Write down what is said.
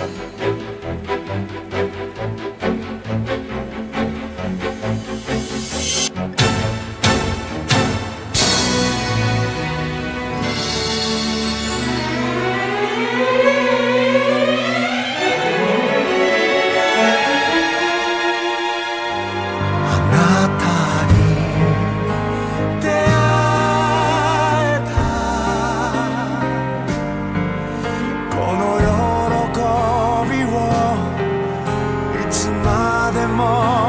Thank you. までも